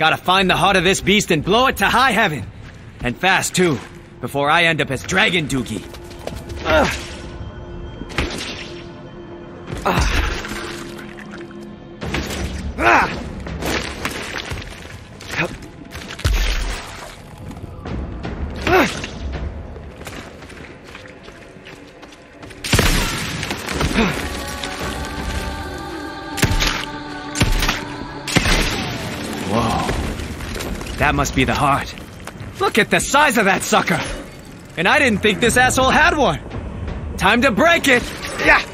Gotta find the heart of this beast and blow it to high heaven. And fast, too, before I end up as Dragon Doogie. Ugh. Must be the heart. Look at the size of that sucker! And I didn't think this asshole had one! Time to break it! Yeah!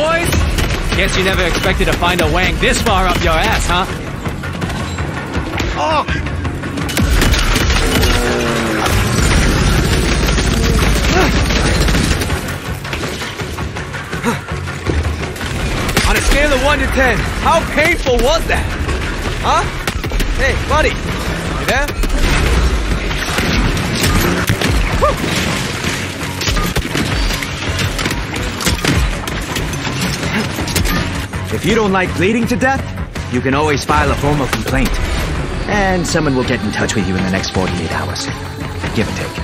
Boys! Guess you never expected to find a wang this far up your ass, huh? Oh! On a scale of 1 to 10, how painful was that? Huh? Hey, buddy. You there? If you don't like bleeding to death, you can always file a formal complaint. And someone will get in touch with you in the next 48 hours. Give or take.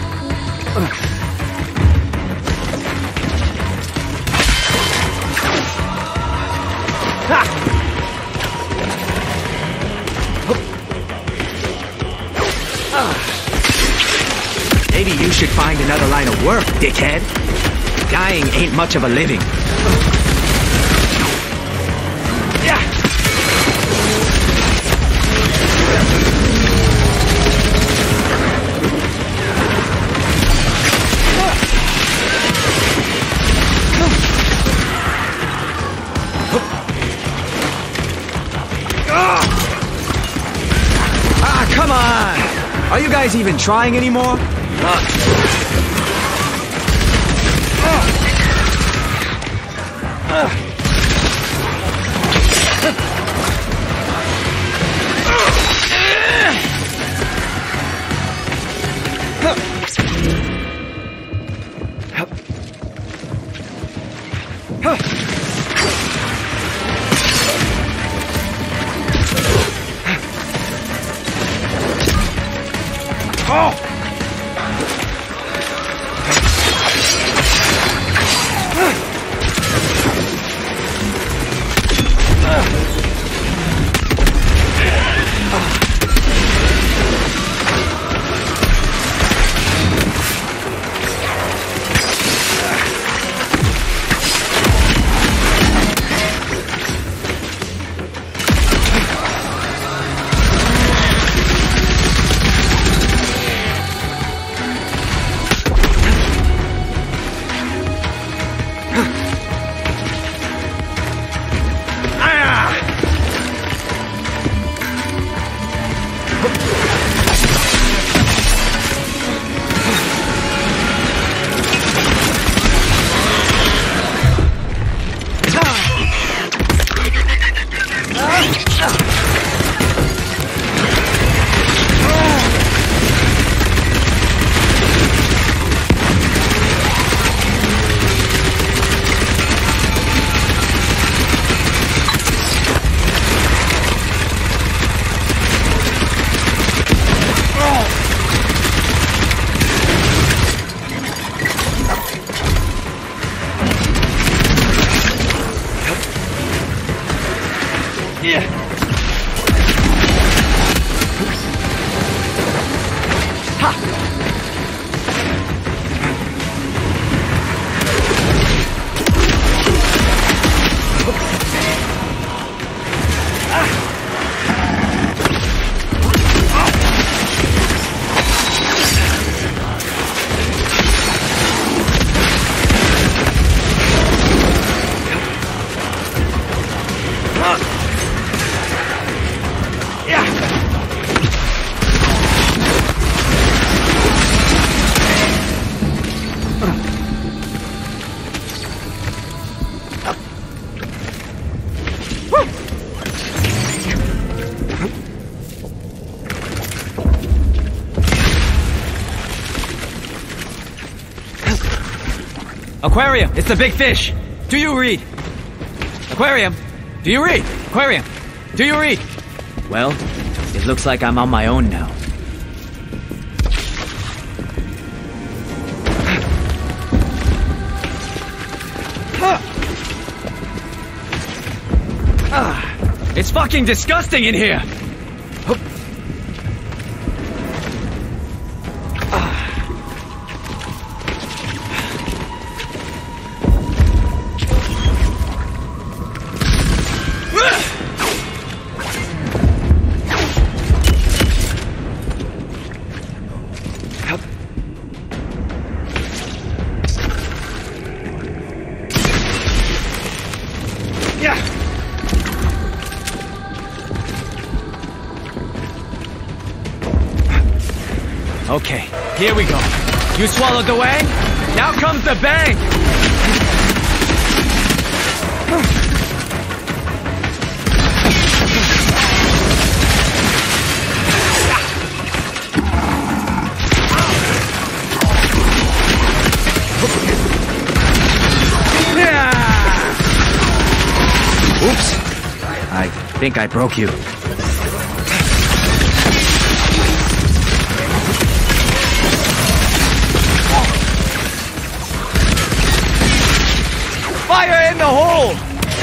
Maybe you should find another line of work, dickhead. Dying ain't much of a living. You guys even trying anymore? Aquarium, it's the big fish. Do you read? Aquarium, do you read? Aquarium, do you read? Well, it looks like I'm on my own now. Ah, it's fucking disgusting in here! Here we go. You swallowed the wang? Now comes the bang! Oops. I think I broke you.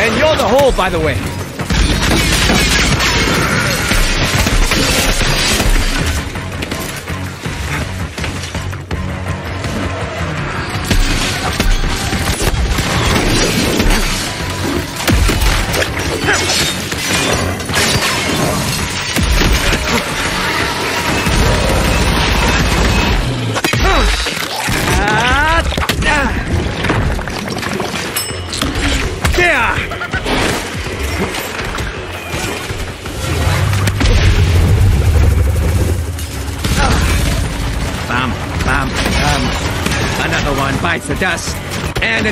And you're the hole, by the way.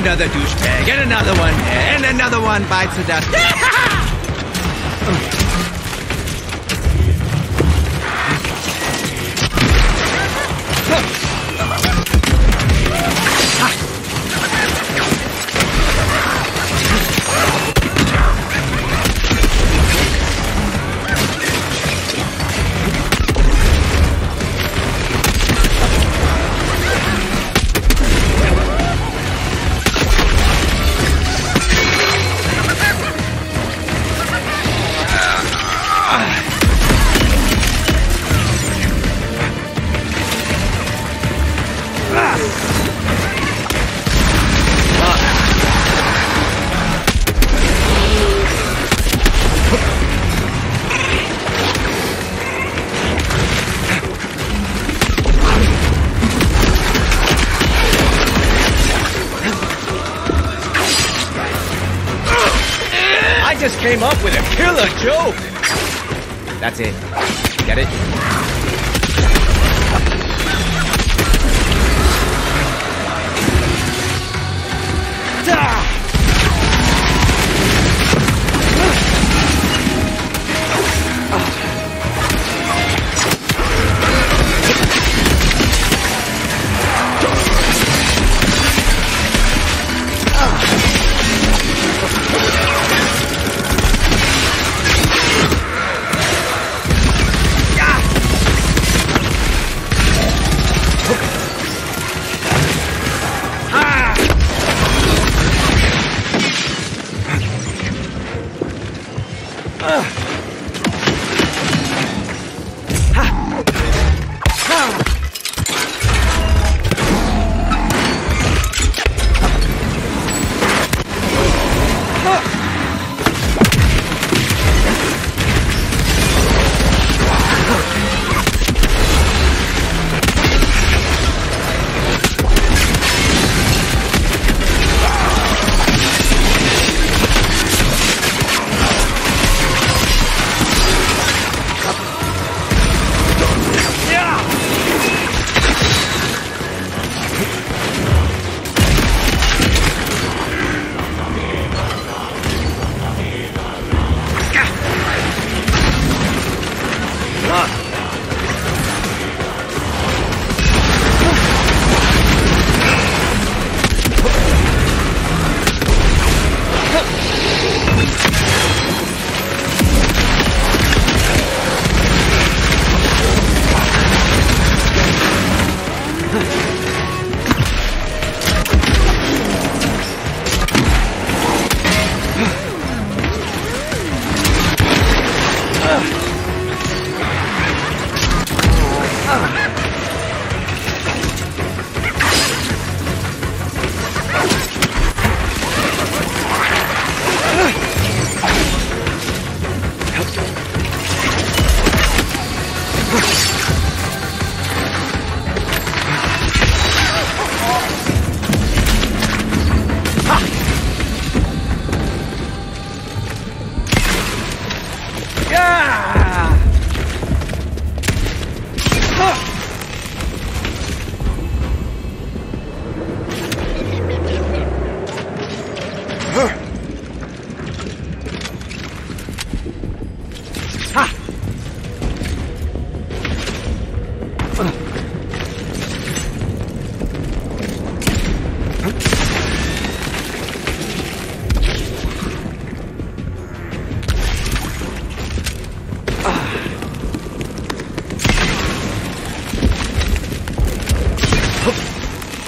Another douchebag. And another one. And another one bites the dust. up with a killer joke. That's it. Get it?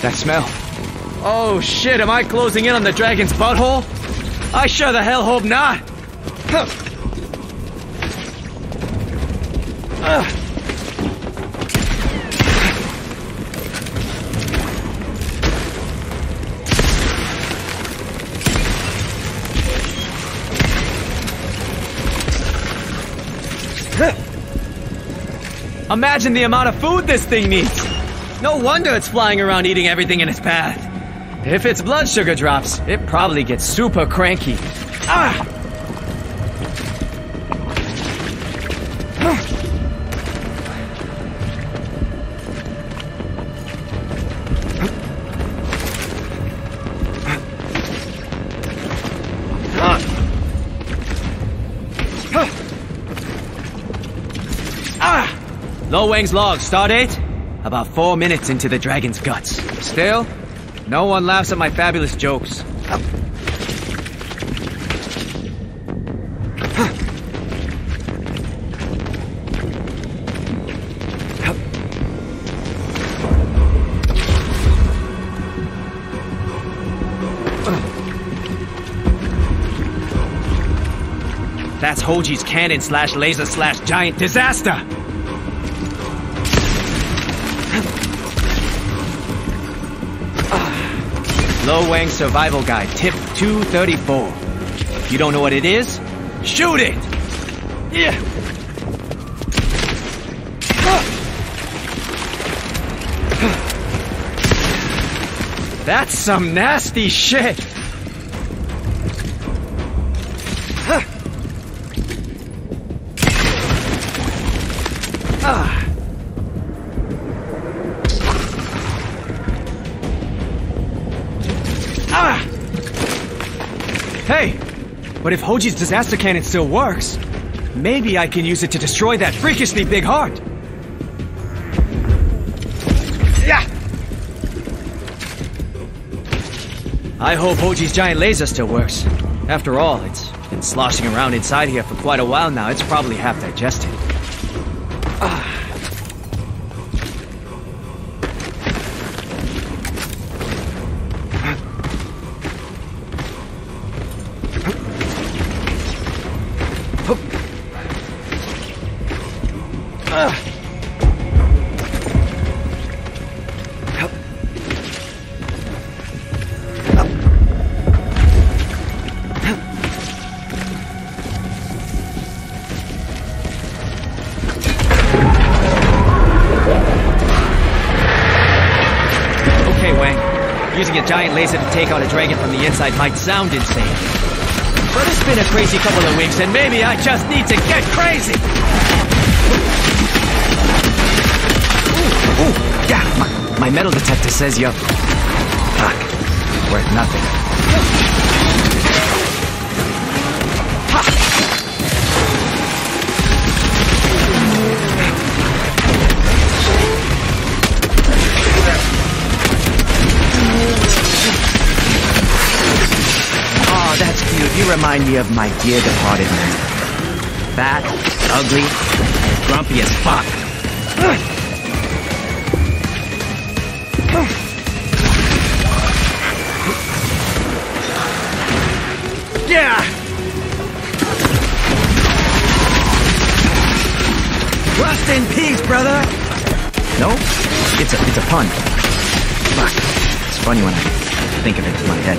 That smell. Oh shit, am I closing in on the dragon's butthole? I sure the hell hope not. Imagine the amount of food this thing needs. No wonder it's flying around eating everything in its path. If its blood sugar drops, it probably gets super cranky. Ah! Ah! Lo Wang's log, start date? About four minutes into the dragon's guts. Still, no one laughs at my fabulous jokes. That's Hoji's cannon slash laser slash giant disaster! Lo Wang Survival Guide, tip 234. If you don't know what it is, shoot it! Yeah. That's some nasty shit! But if Hoji's disaster cannon still works, maybe I can use it to destroy that freakishly big heart! Yeah! I hope Hoji's giant laser still works. After all, it's been sloshing around inside here for quite a while now. It's probably half digested. Ah. Take out a dragon from the inside might sound insane. But it's been a crazy couple of weeks, and maybe I just need to get crazy! Ooh, ooh, yeah, my, my metal detector says you're... Fuck. Worth nothing. You remind me of my dear departed man. Fat, ugly, grumpy as fuck. Yeah! Rest in peace, brother! No? It's a, it's a pun. Fuck. It's funny when I think of it in my head.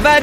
Và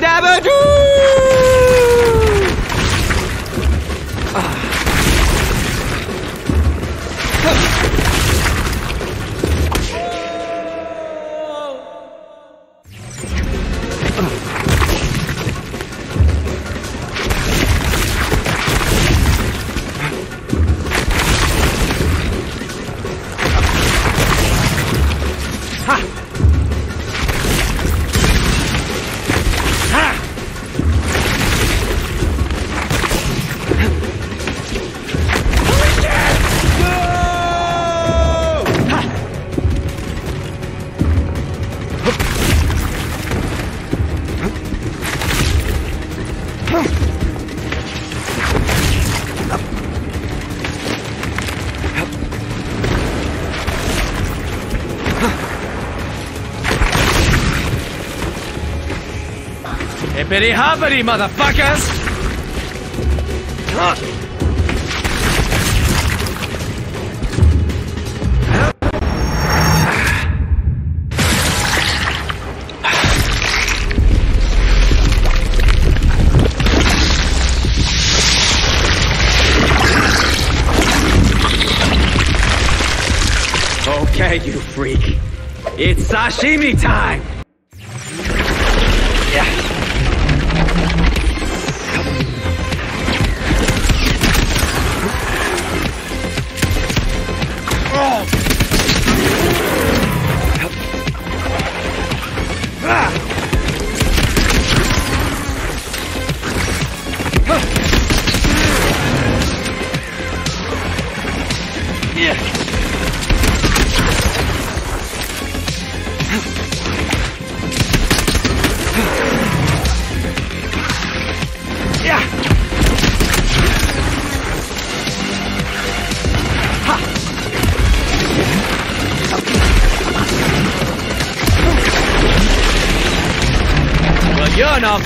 Hippity hoppity, motherfuckers! Okay, you freak. It's sashimi time!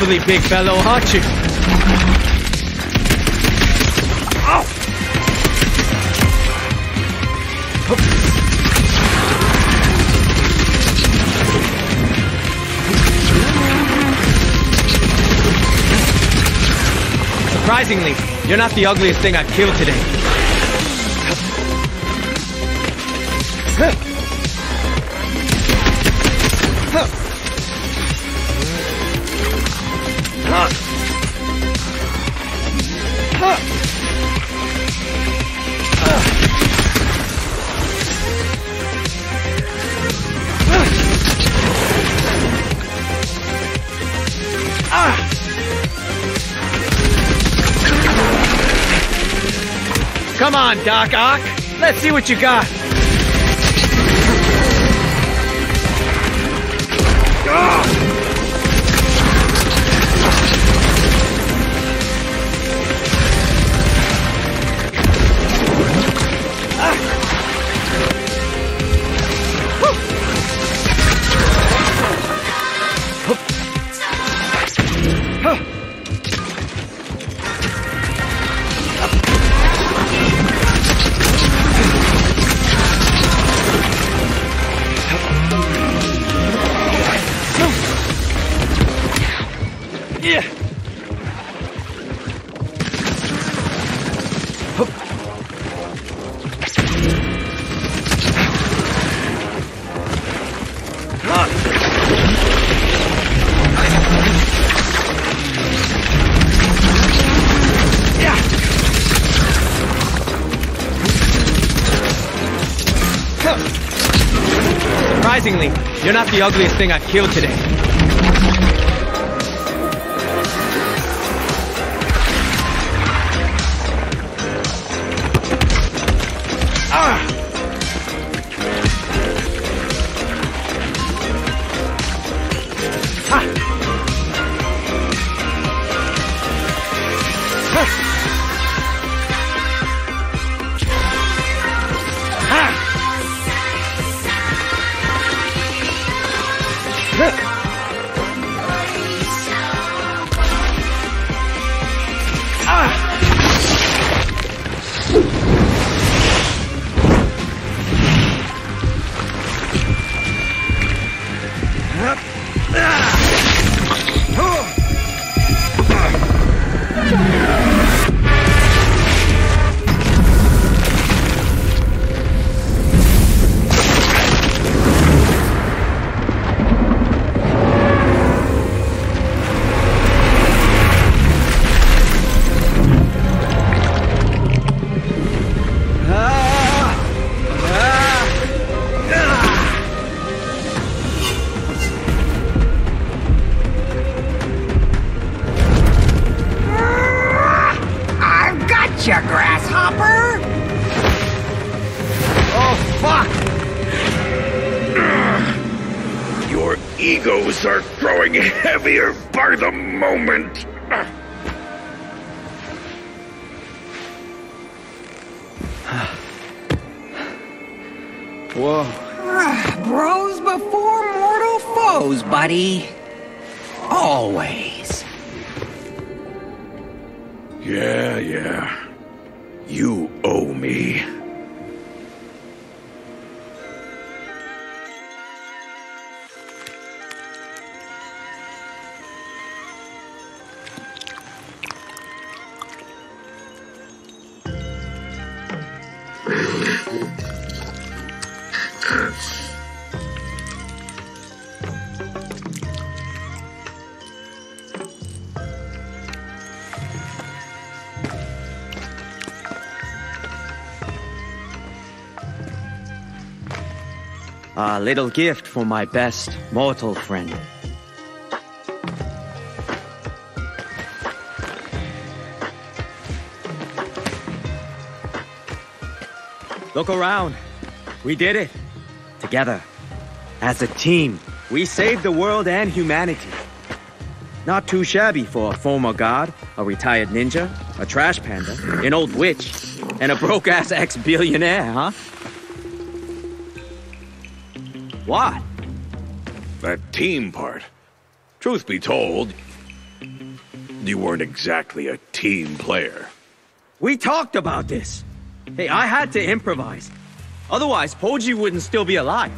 Awfully big fellow, aren't you? Surprisingly, you're not the ugliest thing I've killed today. Doc Ock. Let's see what you got. Not the ugliest thing I've killed today. Yeah, yeah. You owe me. A little gift for my best mortal friend. Look around. We did it. Together. As a team. We saved the world and humanity. Not too shabby for a former god, a retired ninja, a trash panda, an old witch, and a broke-ass ex-billionaire, huh? What? That team part. Truth be told, you weren't exactly a team player. We talked about this. Hey, I had to improvise. Otherwise, Poji wouldn't still be alive.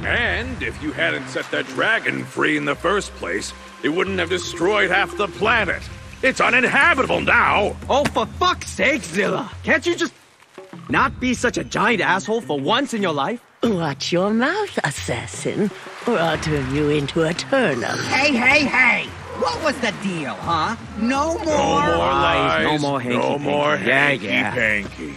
And if you hadn't set that dragon free in the first place, it wouldn't have destroyed half the planet. It's uninhabitable now. Oh, for fuck's sake, Zilla! Can't you just not be such a giant asshole for once in your life? Watch your mouth, assassin, or I'll turn you into a turnip. Hey, hey, hey! What was the deal, huh? No more. No more lies, lies. no more No hanky-panky. more hanky yeah. panky.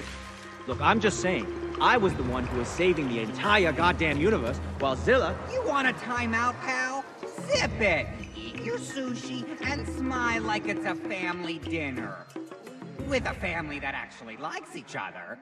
Look, I'm just saying, I was the one who was saving the entire goddamn universe, while Zilla. You want a timeout, pal? Zip it. Eat your sushi and smile like it's a family dinner. With a family that actually likes each other.